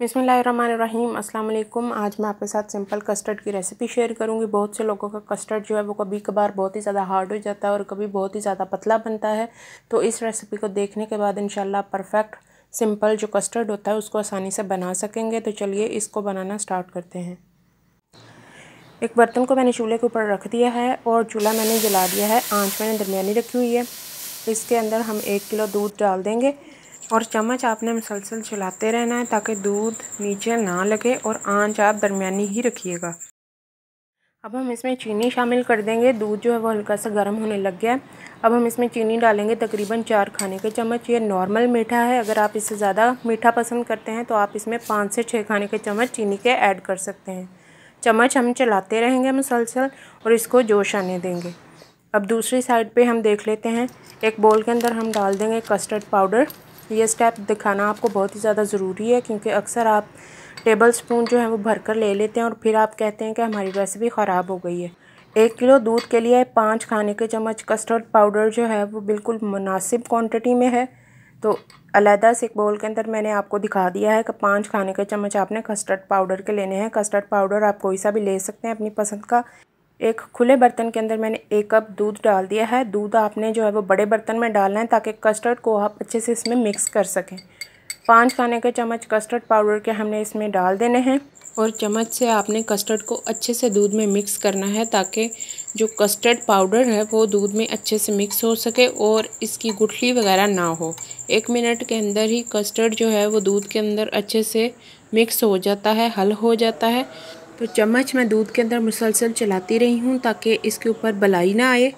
बिसमीम अस्सलाम वालेकुम आज मैं आपके साथ सिंपल कस्टर्ड की रेसिपी शेयर करूँगी। बहुत से लोगों का कस्टर्ड जो है वो कभी कभार बहुत ही ज़्यादा हार्ड हो जाता है और कभी बहुत ही ज़्यादा पतला बनता है। तो इस रेसिपी को देखने के बाद इंशाल्लाह परफेक्ट, सिंपल जो कस्टर्ड होता है उसको आसानी से बना सकेंगे। तो चलिए इसको बनाना स्टार्ट करते हैं। एक बर्तन को मैंने चूल्हे के ऊपर रख दिया है और चूल्हा मैंने जला दिया है। आँच मैंने दरमिया रखी हुई है। इसके अंदर हम एक किलो दूध डाल देंगे। और चम्मच आपने मुसलसल चलाते रहना है ताकि दूध नीचे ना लगे और आँच आप दरमियानी ही रखिएगा। अब हम इसमें चीनी शामिल कर देंगे। दूध जो है वो हल्का सा गर्म होने लग गया अब हम इसमें चीनी डालेंगे तकरीबन चार खाने के चम्मच। ये नॉर्मल मीठा है। अगर आप इससे ज़्यादा मीठा पसंद करते हैं तो आप इसमें पाँच से छः खाने के चम्मच चीनी के ऐड कर सकते हैं। चम्मच हम चलाते रहेंगे मुसलसल और इसको जोश आने देंगे। अब दूसरी साइड पे हम देख लेते हैं। एक बोल के अंदर हम डाल देंगे कस्टर्ड पाउडर। ये स्टेप दिखाना आपको बहुत ही ज़्यादा ज़रूरी है क्योंकि अक्सर आप टेबल स्पून जो है वो भर कर ले लेते हैं और फिर आप कहते हैं कि हमारी रेसिपी ख़राब हो गई है। एक किलो दूध के लिए पाँच खाने के चम्मच कस्टर्ड पाउडर जो है वो बिल्कुल मुनासिब क्वांटिटी में है। तो अलहदा से एक बोल के अंदर मैंने आपको दिखा दिया है कि पाँच खाने के चम्मच आपने कस्टर्ड पाउडर के लेने हैं। कस्टर्ड पाउडर आप कोई सा भी ले सकते हैं अपनी पसंद का। एक खुले बर्तन के अंदर मैंने एक कप दूध डाल दिया है। दूध आपने जो है वो बड़े बर्तन में डालना है ताकि कस्टर्ड को आप अच्छे से इसमें मिक्स कर सकें। पाँच खाने के चम्मच कस्टर्ड पाउडर के हमने इसमें डाल देने हैं और चम्मच से आपने कस्टर्ड को अच्छे से दूध में मिक्स करना है ताकि जो कस्टर्ड पाउडर है वो दूध में अच्छे से मिक्स हो सके और इसकी गुठली वगैरह ना हो। एक मिनट के अंदर ही कस्टर्ड जो है वो दूध के अंदर अच्छे से मिक्स हो जाता है, हल हो जाता है। तो चम्मच मैं दूध के अंदर मुसलसल चलाती रही हूँ ताकि इसके ऊपर बलाई ना आए।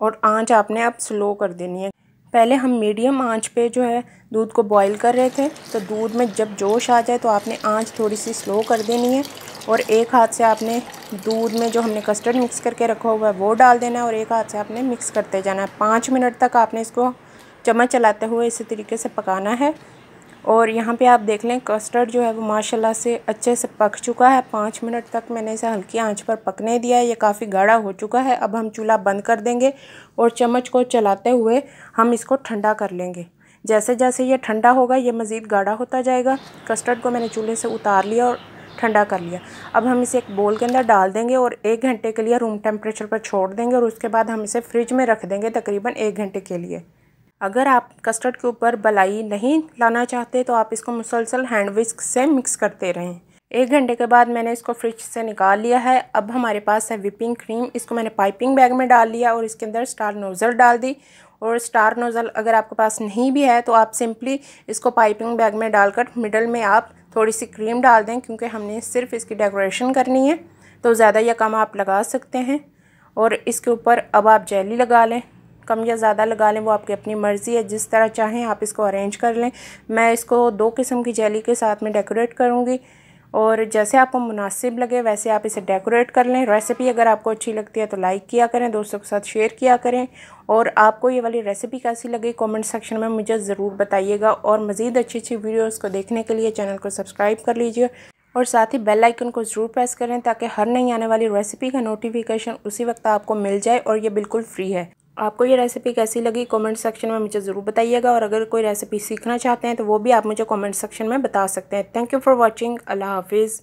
और आँच आपने अब स्लो कर देनी है। पहले हम मीडियम आँच पे जो है दूध को बॉईल कर रहे थे तो दूध में जब जोश आ जाए तो आपने आँच थोड़ी सी स्लो कर देनी है और एक हाथ से आपने दूध में जो हमने कस्टर्ड मिक्स करके रखा हुआ है वो डाल देना है और एक हाथ से आपने मिक्स करते जाना है। पाँच मिनट तक आपने इसको चम्मच चलाते हुए इसी तरीके से पकाना है। और यहाँ पे आप देख लें कस्टर्ड जो है वो माशाल्लाह से अच्छे से पक चुका है। पाँच मिनट तक मैंने इसे हल्की आँच पर पकने दिया है। ये काफ़ी गाढ़ा हो चुका है। अब हम चूल्हा बंद कर देंगे और चम्मच को चलाते हुए हम इसको ठंडा कर लेंगे। जैसे जैसे ये ठंडा होगा, ये मज़ीद गाढ़ा होता जाएगा। कस्टर्ड को मैंने चूल्हे से उतार लिया और ठंडा कर लिया। अब हम इसे एक बोल के अंदर डाल देंगे और एक घंटे के लिए रूम टेम्परेचर पर छोड़ देंगे और उसके बाद हम इसे फ्रिज में रख देंगे तकरीबन एक घंटे के लिए। अगर आप कस्टर्ड के ऊपर बलाई नहीं लाना चाहते तो आप इसको मुसलसल हैंड विस्क से मिक्स करते रहें। एक घंटे के बाद मैंने इसको फ्रिज से निकाल लिया है। अब हमारे पास है विपिंग क्रीम। इसको मैंने पाइपिंग बैग में डाल लिया और इसके अंदर स्टार नोज़ल डाल दी। और स्टार नोज़ल अगर आपके पास नहीं भी है तो आप सिंपली इसको पाइपिंग बैग में डालकर मिडल में आप थोड़ी सी क्रीम डाल दें क्योंकि हमने सिर्फ़ इसकी डेकोरेशन करनी है। तो ज़्यादा या कम आप लगा सकते हैं। और इसके ऊपर अब आप जेली लगा लें। कम या ज़्यादा लगा लें, वो आपकी अपनी मर्ज़ी है, जिस तरह चाहें आप इसको अरेंज कर लें। मैं इसको दो किस्म की जेली के साथ में डेकोरेट करूँगी और जैसे आपको मुनासिब लगे, वैसे आप इसे डेकोरेट कर लें। रेसिपी अगर आपको अच्छी लगती है तो लाइक किया करें, दोस्तों के साथ शेयर किया करें। और आपको ये वाली रेसिपी कैसी लगी कमेंट सेक्शन में मुझे ज़रूर बताइएगा और मज़ीद अच्छी अच्छी वीडियोज़ को देखने के लिए चैनल को सब्सक्राइब कर लीजिए। और साथ ही बेल आइकन को ज़रूर प्रेस करें ताकि हर नई आने वाली रेसिपी का नोटिफिकेशन उसी वक्त आपको मिल जाए और ये बिल्कुल फ्री है। आपको ये रेसिपी कैसी लगी कमेंट सेक्शन में मुझे ज़रूर बताइएगा और अगर कोई रेसिपी सीखना चाहते हैं तो वो भी आप मुझे कमेंट सेक्शन में बता सकते हैं। थैंक यू फॉर वॉचिंग अल्लाह हाफिज़।